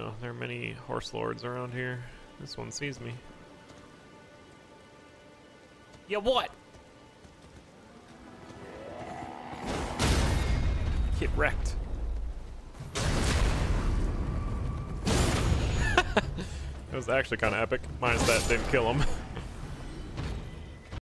Oh, there are many horse lords around here. This one sees me. Yeah, what? Get wrecked. it was actually kind of epic. Minus that didn't kill him.